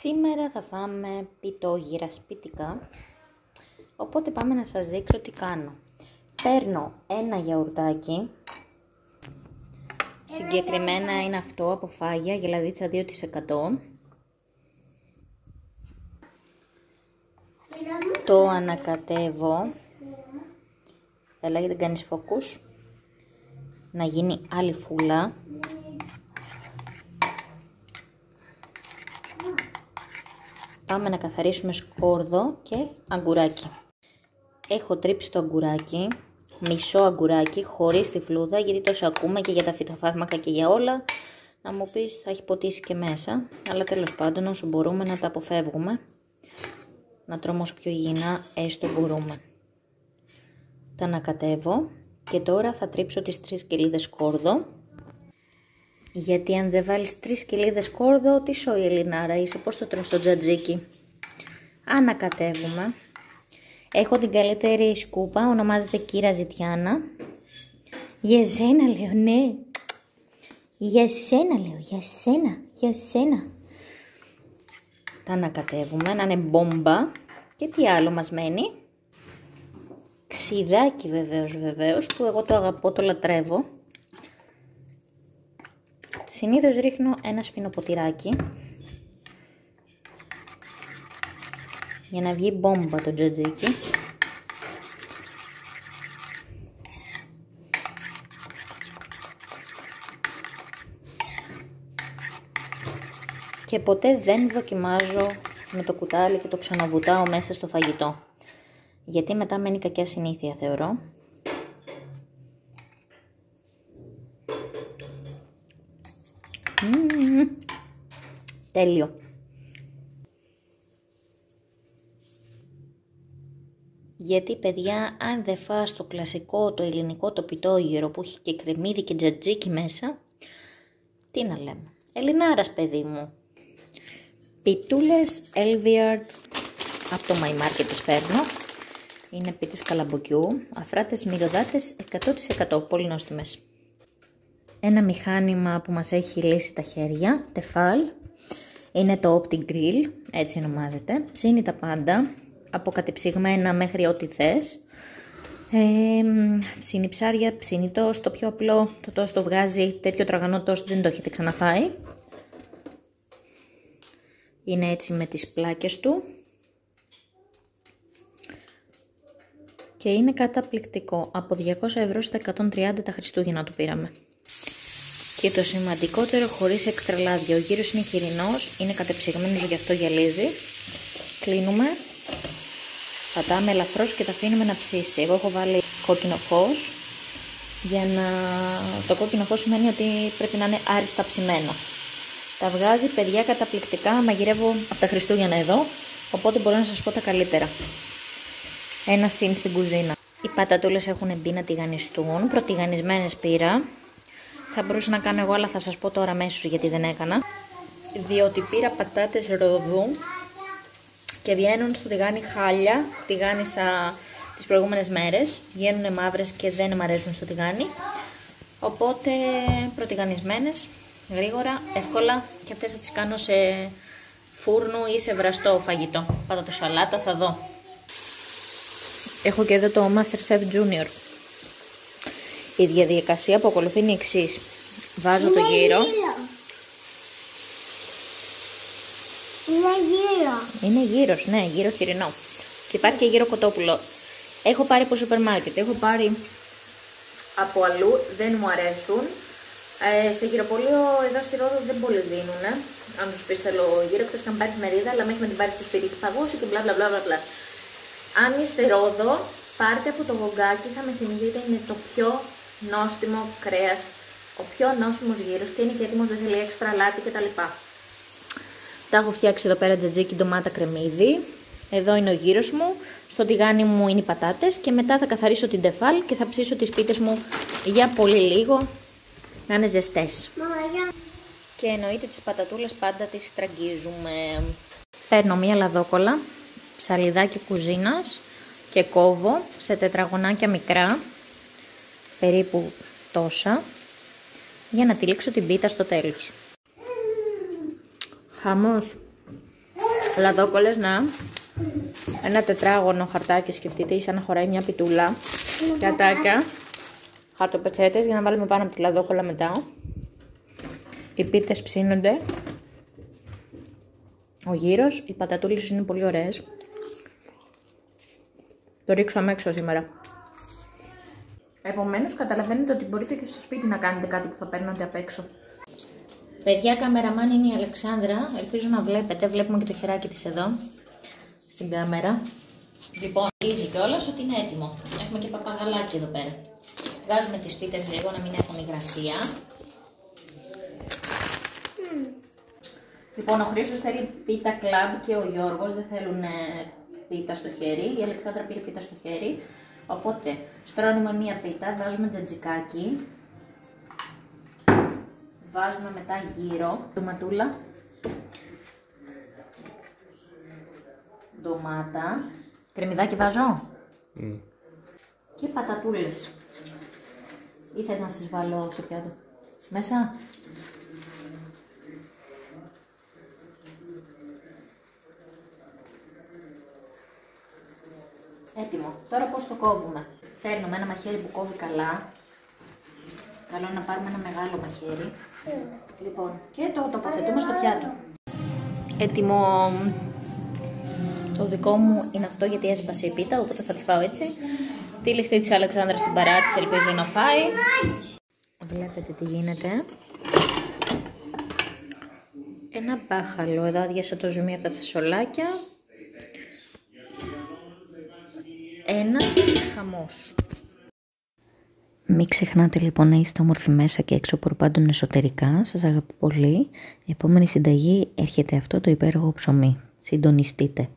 Σήμερα θα φάμε πιτόγυρα σπιτικά, οπότε πάμε να σας δείξω τι κάνω. Παίρνω ένα γιαουρτάκι, συγκεκριμένα είναι αυτό από φάγια, γελαδίτσα 2%. Το ανακατεύω, έλα γιατί κάνεις φόκους, να γίνει άλλη φούλα. Πάμε να καθαρίσουμε σκόρδο και αγκουράκι. Έχω τρίψει το αγκουράκι, μισό αγκουράκι, χωρίς τη φλούδα, γιατί τόσο ακούμε και για τα φυτοφάρμακα και για όλα. Να μου πεις θα έχει ποτίσει και μέσα, αλλά τέλος πάντων όσο μπορούμε να τα αποφεύγουμε. Να τρώμε όσο πιο υγιεινά έστω μπορούμε. Τα ανακατεύω και τώρα θα τρίψω τις τρεις κελίδες σκόρδο γιατί αν δεν βάλεις τρεις κοιλίδες κόρδο, τι σόι Ελληνάρα είσαι, πώς το τρως στο τζατζίκι. Ανακατεύουμε. Έχω την καλύτερη σκούπα, ονομάζεται Κύρα Ζητιάνα. Για σένα λέω, ναι. Για σένα λέω, για σένα, για σένα. Τα ανακατεύουμε, να είναι μπόμπα. Και τι άλλο μας μένει; Ξιδάκι βεβαίως, βεβαίως, που εγώ το αγαπώ, το λατρεύω. Συνήθως ρίχνω ένα σφινοποτηράκι για να βγει μπόμπα το τζατζίκι. Και ποτέ δεν δοκιμάζω με το κουτάλι και το ξαναβουτάω μέσα στο φαγητό. Γιατί μετά μένει κακιά συνήθεια θεωρώ. Τέλειο. Γιατί παιδιά αν δεν φας το κλασικό, το ελληνικό το πιτόγυρο που έχει και κρεμμύδι και τζατζίκι μέσα, τι να λέμε. Ελληνάρας παιδί μου. Πιτούλες Elviard από το My Market τις παίρνω. Είναι πίτες καλαμποκιού, αφράτες μυρωδάτες 100% πολύ νόστιμες ένα μηχάνημα που μας έχει λύσει τα χέρια, τεφάλ. Είναι το Opti Grill, έτσι ονομάζεται. Ψήνει τα πάντα, από κατεψυγμένα μέχρι ό,τι θες. Ε, ψήνει ψάρια, ψήνει τόστ, το πιο απλό, το τόστ το βγάζει, τέτοιο τραγανό τόστ δεν το έχετε ξαναφάει. Είναι έτσι με τις πλάκες του. Και είναι καταπληκτικό. Από 200 ευρώ στα 130 τα Χριστούγεννα του πήραμε. Και το σημαντικότερο χωρίς έξτρα λάδια. Ο γύρος είναι χοιρινός, είναι κατεψυγμένος γι' αυτό γυαλίζει. Κλείνουμε. Πατάμε ελαφρώς και τα αφήνουμε να ψήσει. Εγώ έχω βάλει κόκκινο φως. Για να... Το κόκκινο φως σημαίνει ότι πρέπει να είναι άριστα ψημένα. Τα βγάζει παιδιά καταπληκτικά. Μαγειρεύω από τα Χριστούγεννα εδώ. Οπότε μπορώ να σας πω τα καλύτερα. Ένα συν στην κουζίνα. Οι πατατούλες έχουν μπει να τηγανιστούν. Προτηγανισμένες πήρα. Θα μπορούσα να κάνω εγώ, αλλά θα σας πω τώρα αμέσως γιατί δεν έκανα. Διότι πήρα πατάτες ροδού και βγαίνουν στο τηγάνι χάλια. Τηγάνισα τις προηγούμενες μέρες. Βγαίνουν μαύρες και δεν μου αρέσουν στο τηγάνι. Οπότε προτιγανισμένες, γρήγορα, εύκολα και αυτές θα τις κάνω σε φούρνο ή σε βραστό φαγητό. Πάτα το σαλάτα, θα δω. Έχω και εδώ το Masterchef Junior. Η διαδικασία που ακολουθεί είναι η εξής. Βάζω το γύρο. Είναι γύρο. Είναι γύρο, ναι, γύρο χοιρινό. Και υπάρχει και γύρο κοτόπουλο. Έχω πάρει από σούπερ μάρκετ. Έχω πάρει από αλλού, δεν μου αρέσουν. Ε, σε γυροπολείο εδώ στη Ρόδο δεν πολύ δίνουν. Αν τους πεις θέλω γύρο, εκτός και αν πάρεις μερίδα, αλλά μέχρι να την πάρεις στο σπίτι θα βγώσει και μπλα μπλα μπλα μπλα. Αν είστε Ρόδο, πάρτε από το γογκάκι, θα με θυμηθείτε, είναι το πιο νόστιμο κρέας, ο πιο νόστιμος γύρος και είναι και έτοιμος, δεν θέλει έξτρα αλάτι κτλ. Τα έχω φτιάξει εδώ πέρα τζατζίκι, ντομάτα, κρεμμύδι. Εδώ είναι ο γύρος μου. Στο τηγάνι μου είναι οι πατάτες και μετά θα καθαρίσω την τεφάλ και θα ψήσω τις πίτες μου για πολύ λίγο να είναι ζεστές. Και εννοείται τις πατατούλες πάντα τις στραγγίζουμε. Παίρνω μία λαδόκολα, ψαλιδάκι κουζίνας και κόβω σε τετραγωνάκια μικρά περίπου τόσα για να τυλίξω την πίτα στο τέλος. Χαμός. λαδόκολες, να. Ένα τετράγωνο χαρτάκι, σκεφτείτε, σαν να χωράει μια πιτούλα. Πιατάκια. Χαρτοπετσέτες για να βάλουμε πάνω από τη λαδόκολα μετά. Οι πίτες ψήνονται. Ο γύρος, οι πατατούλες είναι πολύ ωραίες. Το ρίξαμε έξω σήμερα. Επομένως καταλαβαίνετε ότι μπορείτε και στο σπίτι να κάνετε κάτι που θα παίρνετε απ' έξω. Παιδιά, καμεραμάν είναι η Αλεξάνδρα. Ελπίζω να βλέπετε. Βλέπουμε και το χεράκι της εδώ. Στην κάμερα. Λοιπόν, ζει κιόλας ότι είναι έτοιμο. Έχουμε και παπαγαλάκι εδώ πέρα. Βγάζουμε τις πίτες λίγο να μην έχουν υγρασία. Λοιπόν, ο Χρήστος θέλει πίτα κλαμπ και ο Γιώργος δεν θέλουν ε, πίτα στο χέρι. Η Αλεξάνδρα πήρε πίτα στο χέρι. Οπότε, στρώνουμε μία πίτα, βάζουμε τζατζικάκι. Βάζουμε μετά γύρω, ντοματούλα. Ντομάτα. Κρεμμυδάκι βάζω. Και πατατούλες. Ή θες να σας βάλω σε πιάτο. Μέσα. Έτοιμο. Τώρα πώς το κόβουμε. Φέρνουμε ένα μαχαίρι που κόβει καλά. Καλό να πάρουμε ένα μεγάλο μαχαίρι. Λοιπόν, και το τοποθετούμε στο πιάτο. Έτοιμο. Το δικό μου είναι αυτό γιατί έσπασε η πίτα, οπότε θα τη φάω έτσι. Τη λιχτή της Αλεξάνδρας στην παράτηση ελπίζω να φάει. Βλέπετε τι γίνεται. Ένα μπάχαλο. Εδώ άδειασα το ζουμί από τα φασολάκια. Ένας χαμός. Μην ξεχνάτε λοιπόν να είστε όμορφοι μέσα και έξω προπάντων εσωτερικά. Σας αγαπώ πολύ. Η επόμενη συνταγή έρχεται αυτό το υπέροχο ψωμί. Συντονιστείτε.